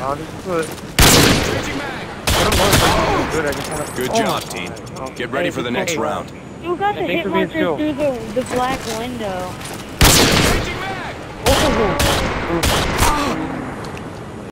Good. Good. Job, team. Get ready for the next round. You got the hit through the, the black window.